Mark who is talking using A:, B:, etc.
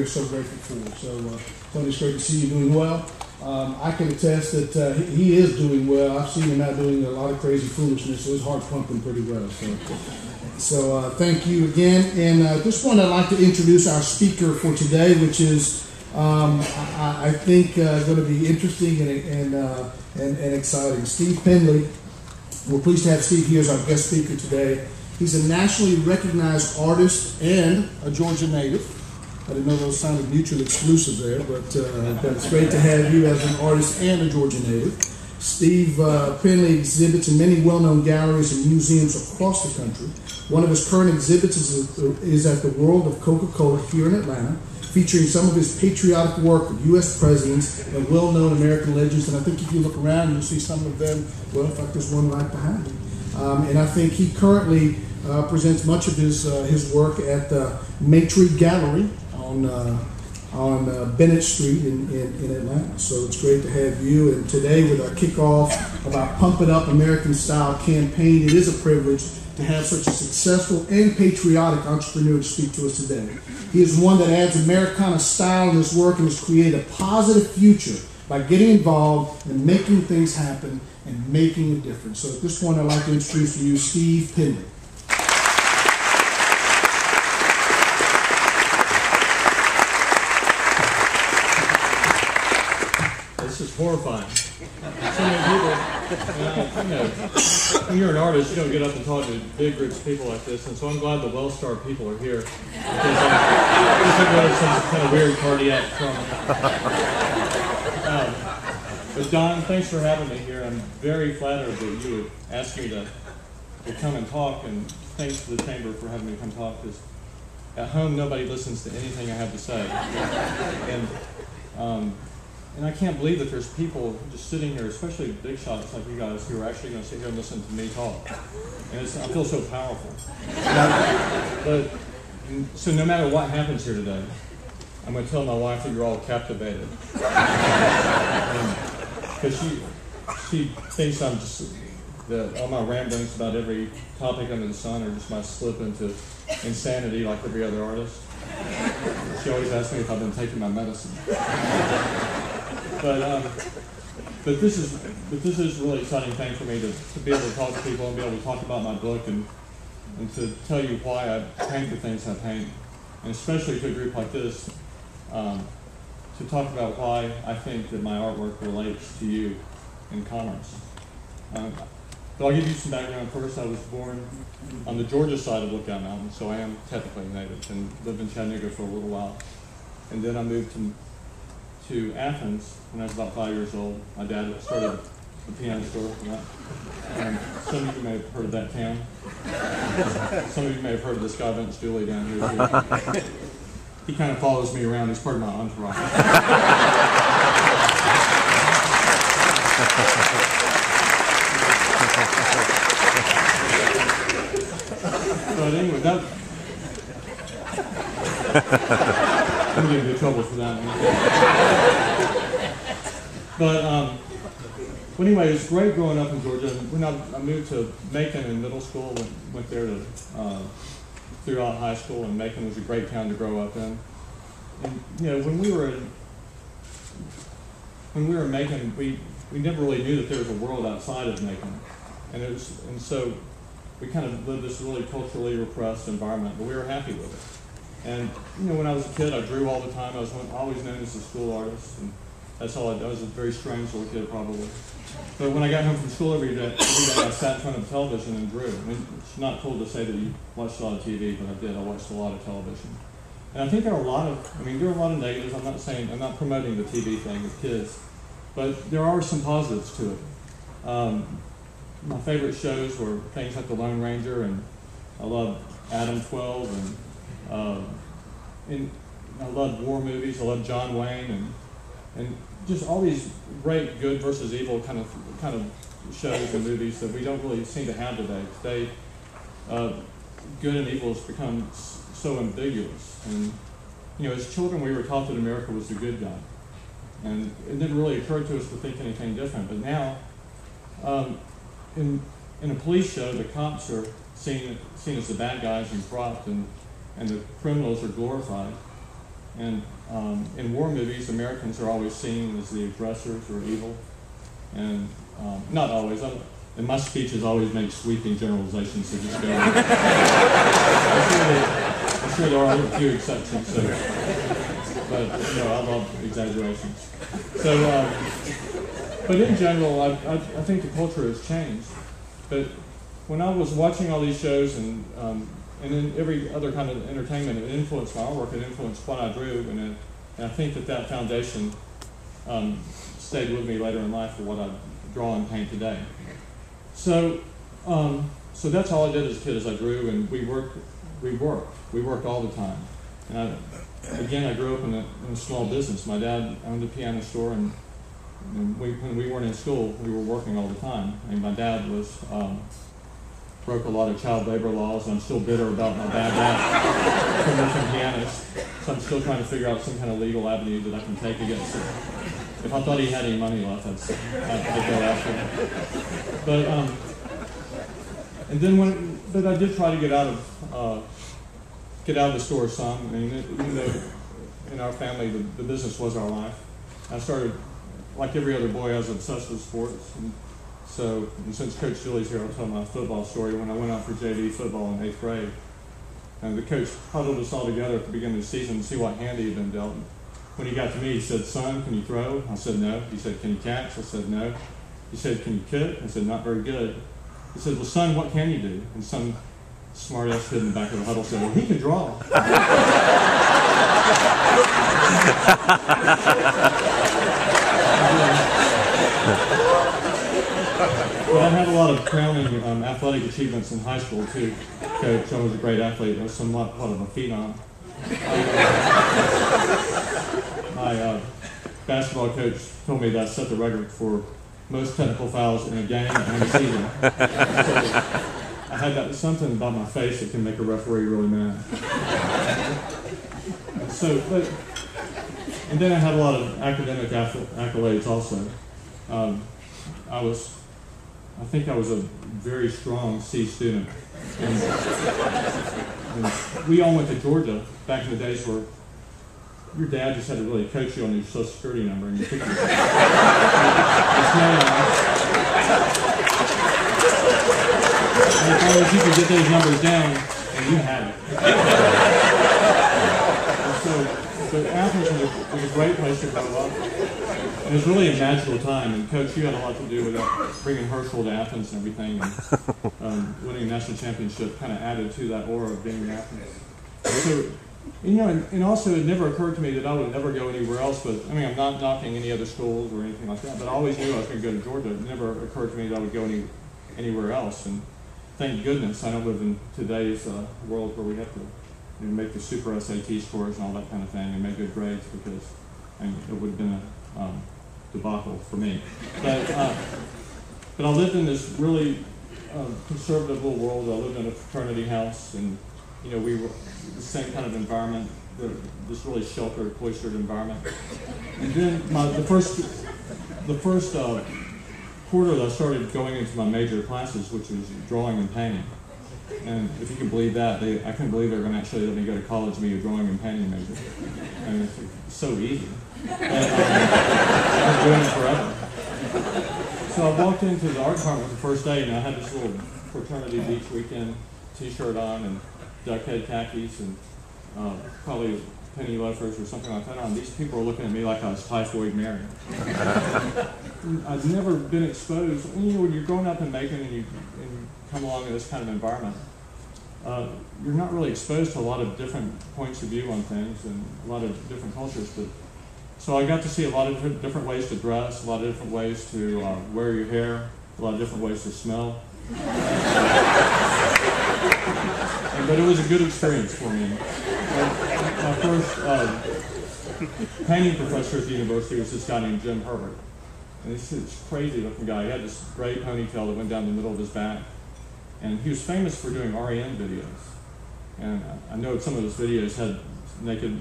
A: are so grateful for. So, uh, Tony, it's great to see you doing well. Um, I can attest that uh, he, he is doing well. I've seen him out doing a lot of crazy foolishness, so his heart's pumping pretty well. So, so uh, thank you again. And uh, at this point, I'd like to introduce our speaker for today, which is, um, I, I think, uh, going to be interesting and, and, uh, and, and exciting. Steve Penley. We're pleased to have Steve here as our guest speaker today. He's a nationally recognized artist and a Georgia native. I didn't know those sounded mutually exclusive there, but, uh, but it's great to have you as an artist and a Georgia native. Steve uh, Penley exhibits in many well-known galleries and museums across the country. One of his current exhibits is, is at the World of Coca-Cola here in Atlanta, featuring some of his patriotic work of U.S. presidents and well-known American legends. And I think if you look around, you'll see some of them. Well, in fact, there's one right behind me. Um, and I think he currently uh, presents much of his uh, his work at the Maitre Gallery on uh, on uh, Bennett Street in, in, in, Atlanta. So it's great to have you. And today, with our kickoff of our Pump It Up American Style campaign, it is a privilege to have such a successful and patriotic entrepreneur to speak to us today. He is one that adds Americana style in his work and has created a positive future by getting involved and making things happen and making a difference. So at this point, I'd like to introduce to you Steve Penley.
B: Horrifying. So many people, you know, when you're an artist, you don't get up and talk to big groups of people like this, and so I'm glad the Wellstar people are here because I just rid of some kind of weird cardiac trauma. Um, but Don, thanks for having me here. I'm very flattered that you would ask me to, to come and talk, and thanks to the chamber for having me come talk. Because at home, nobody listens to anything I have to say, and um, and I can't believe that there's people just sitting here, especially big shots like you guys, who are actually going to sit here and listen to me talk. And I feel so powerful. but so no matter what happens here today, I'm going to tell my wife that you're all captivated. Because she, she thinks I'm just, that all my ramblings about every topic under the sun are just my slip into insanity like every other artist. She always asks me if I've been taking my medicine but um, but this is but this is a really exciting thing for me to, to be able to talk to people and be able to talk about my book and and to tell you why I paint the things I paint, and especially to a group like this, um, to talk about why I think that my artwork relates to you in commerce. Um, so I'll give you some background first. I was born on the Georgia side of Lookout Mountain, so I am technically native and lived in Chattanooga for a little while. And then I moved to to Athens when I was about five years old. My dad started a piano store. And um, some of you may have heard of that town. Some of you may have heard of this guy, Vince Dooley, down here. Too. He kind of follows me around. He's part of my entourage. but anyway, that. I'm going to get trouble for that one. but um, well, anyway, it was great growing up in Georgia. When I, I moved to Macon in middle school, went, went there to uh, throughout high school, and Macon was a great town to grow up in. And you know, when we were in when we were in Macon, we we never really knew that there was a world outside of Macon, and it was and so we kind of lived this really culturally repressed environment, but we were happy with it. And you know, when I was a kid, I drew all the time. I was always known as a school artist, and that's all I, I was a very strange little kid, probably. But when I got home from school every day, every day I sat in front of the television and drew. I mean, it's not cool to say that you watched a lot of TV, but I did. I watched a lot of television. And I think there are a lot of, I mean, there are a lot of negatives. I'm not saying, I'm not promoting the TV thing with kids, but there are some positives to it. Um, my favorite shows were things like The Lone Ranger, and I love Adam 12, and um, and I love war movies. I love John Wayne and and just all these great good versus evil kind of kind of shows and movies that we don't really seem to have today. Today, uh, good and evil has become so ambiguous. And you know, as children, we were taught that America was the good guy, and it didn't really occur to us to think anything different. But now, um, in in a police show, the cops are seen seen as the bad guys and corrupt and and the criminals are glorified. And um, in war movies, Americans are always seen as the aggressors or evil. And um, not always. I'm, and my speeches always make sweeping generalizations, so just go. I'm, sure there, I'm sure there are a few exceptions, so, but you know, I love exaggerations. So, um, but in general, I, I, I think the culture has changed. But when I was watching all these shows and um, and in every other kind of entertainment, it influenced my artwork. It influenced what I drew, and, it, and I think that that foundation um, stayed with me later in life for what I draw and paint today. So, um, so that's all I did as a kid. As I grew, and we worked, we worked, we worked all the time. And I, again, I grew up in a, in a small business. My dad owned a piano store, and, and we, when we weren't in school, we were working all the time. And my dad was um, broke a lot of child labor laws. And I'm still bitter about my bad dad commission pianist. So I'm still trying to figure out some kind of legal avenue that I can take against it. If I thought he had any money left, I'd, I'd go after him. But um, and then when, but I did try to get out of uh, get out of the store some. I mean, even though in our family the, the business was our life, I started like every other boy. I was obsessed with sports. And, so, since Coach Dooley's here, I'll tell my football story. When I went out for JV football in eighth grade, and the coach huddled us all together at the beginning of the season to see what hand he had been dealt. When he got to me, he said, "Son, can you throw?" I said, "No." He said, "Can you catch?" I said, "No." He said, "Can you kick?" I said, "Not very good." He said, "Well, son, what can you do?" And some smart ass kid in the back of the huddle said, "Well, he can draw." Well, I had a lot of crowning um, athletic achievements in high school too. Coach, I was a great athlete. I was somewhat what of a phenom. My uh, basketball coach told me that I set the record for most technical fouls in a game and a season. So I had that something about my face that can make a referee really mad. So, but, and then I had a lot of academic accolades also. Um, I was I think I was a very strong C student. And, and we all went to Georgia back in the days where your dad just had to really coach you on your social security number and you took your uh, As long as you could get those numbers down, and you had it. so, but Athens was a, was a great place to grow up. It was really a magical time, and Coach, you had a lot to do with that, bringing Herschel to Athens and everything, and um, winning a national championship kind of added to that aura of being in Athens. So, you know, and, and, also it never occurred to me that I would never go anywhere else. But I mean, I'm not knocking any other schools or anything like that. But I always knew I was going to go to Georgia. It never occurred to me that I would go any anywhere else. And thank goodness I don't live in today's uh, world where we have to know, make the super SAT scores and all that kind of thing and make good grades because I mean, it would have been a um, debacle for me. But, uh, but I lived in this really uh, conservative little world. I lived in a fraternity house, and you know we were the same kind of environment, this really sheltered, cloistered environment. And then my, the first, the first uh, quarter that I started going into my major classes, which was drawing and painting. And if you can believe that, they, I couldn't believe they were going to actually let me go to college and be a drawing and painting major. I mean, it's so easy. But, doing it forever. So I walked into the art department the first day, and I had this little fraternity beach weekend T-shirt on and duck head khakis and uh, probably penny loafers or something like that on. These people are looking at me like I was typhoid Mary. I've never been exposed. You know, when you're growing up in Macon and you, and you come along in this kind of environment, uh, you're not really exposed to a lot of different points of view on things and a lot of different cultures. But so I got to see a lot of different, different ways to dress, a lot of different ways to uh, wear your hair, a lot of different ways to smell. but it was a good experience for me. First uh, painting professor at the university was this guy named Jim Herbert. And this crazy looking guy. He had this gray ponytail that went down the middle of his back. And he was famous for doing REM videos. And I know some of those videos had naked